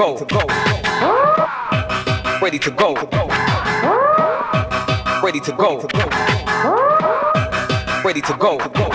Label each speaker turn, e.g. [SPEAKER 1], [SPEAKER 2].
[SPEAKER 1] go, ready to go, ready to go, ready to go. Ready to go.